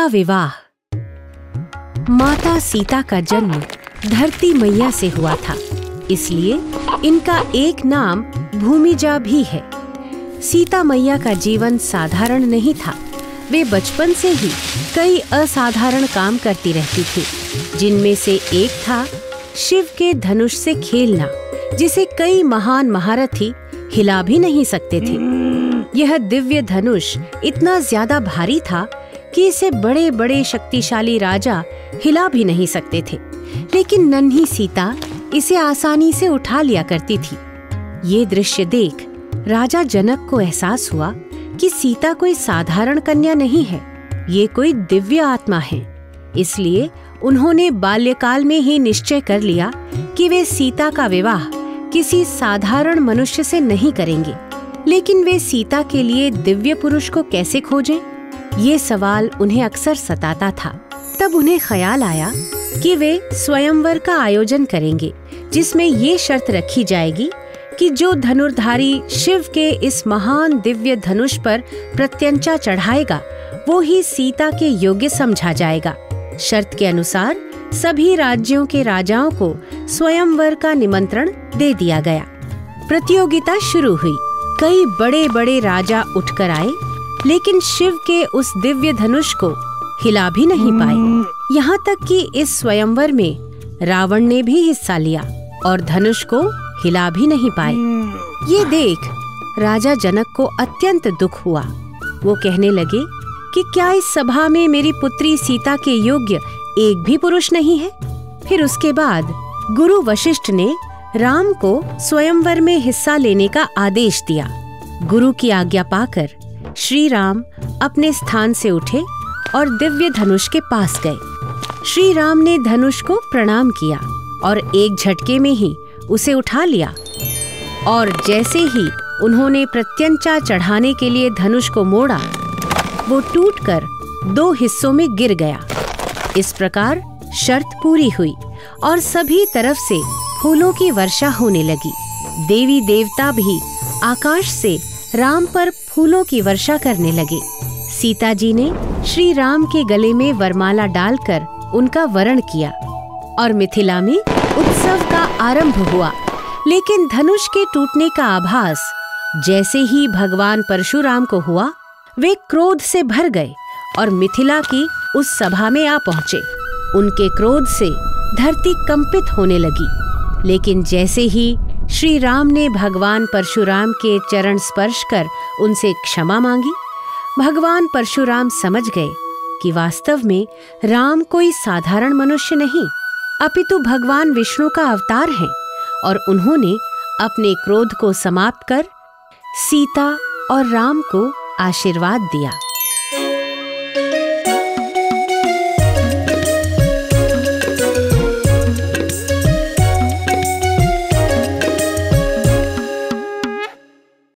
सीता विवाह। माता सीता का जन्म धरती मैया से हुआ था, इसलिए इनका एक नाम भूमिजा भी है। सीता मैया का जीवन साधारण नहीं था। वे बचपन से ही कई असाधारण काम करती रहती थी, जिनमें से एक था शिव के धनुष से खेलना, जिसे कई महान महारथी हिला भी नहीं सकते थे। यह दिव्य धनुष इतना ज़्यादा भारी था कि इसे बड़े बड़े शक्तिशाली राजा हिला भी नहीं सकते थे। लेकिन नन्ही सीता इसे आसानी से उठा लिया करती थी। ये दृश्य देख राजा जनक को एहसास हुआ कि सीता कोई साधारण कन्या नहीं है, ये कोई दिव्य आत्मा है। इसलिए उन्होंने बाल्यकाल में ही निश्चय कर लिया कि वे सीता का विवाह किसी साधारण मनुष्य से नहीं करेंगे। लेकिन वे सीता के लिए दिव्य पुरुष को कैसे खोजें? ये सवाल उन्हें अक्सर सताता था। तब उन्हें ख्याल आया कि वे स्वयंवर का आयोजन करेंगे, जिसमें ये शर्त रखी जाएगी कि जो धनुर्धारी शिव के इस महान दिव्य धनुष पर प्रत्यंचा चढ़ाएगा, वो ही सीता के योग्य समझा जाएगा। शर्त के अनुसार, सभी राज्यों के राजाओं को स्वयंवर का निमंत्रण दे दिया गया। प्रतियोगिता शुरू हुई। कई बड़े बड़े राजा उठकर आए लेकिन शिव के उस दिव्य धनुष को हिला भी नहीं पाए। यहाँ तक कि इस स्वयंवर में रावण ने भी हिस्सा लिया और धनुष को हिला भी नहीं पाए। ये देख राजा जनक को अत्यंत दुख हुआ। वो कहने लगे कि क्या इस सभा में मेरी पुत्री सीता के योग्य एक भी पुरुष नहीं है? फिर उसके बाद गुरु वशिष्ठ ने राम को स्वयंवर में हिस्सा लेने का आदेश दिया। गुरु की आज्ञा पाकर श्री राम अपने स्थान से उठे और दिव्य धनुष के पास गए। श्री राम ने धनुष को प्रणाम किया और एक झटके में ही उसे उठा लिया। और जैसे ही उन्होंने प्रत्यंचा चढ़ाने के लिए धनुष को मोड़ा, वो टूटकर दो हिस्सों में गिर गया। इस प्रकार शर्त पूरी हुई और सभी तरफ़ से फूलों की वर्षा होने लगी। देवी देवता भी आकाश से राम पर फूलों की वर्षा करने लगे। सीता जी ने श्री राम के गले में वरमाला डालकर उनका वरण किया और मिथिला में उत्सव का आरंभ हुआ। लेकिन धनुष के टूटने का आभास जैसे ही भगवान परशुराम को हुआ, वे क्रोध से भर गए और मिथिला की उस सभा में आ पहुँचे। उनके क्रोध से धरती कंपित होने लगी। लेकिन जैसे ही श्री राम ने भगवान परशुराम के चरण स्पर्श कर उनसे क्षमा मांगी। भगवान परशुराम समझ गए कि वास्तव में राम कोई साधारण मनुष्य नहीं, अपितु भगवान विष्णु का अवतार है और उन्होंने अपने क्रोध को समाप्त कर सीता और राम को आशीर्वाद दिया।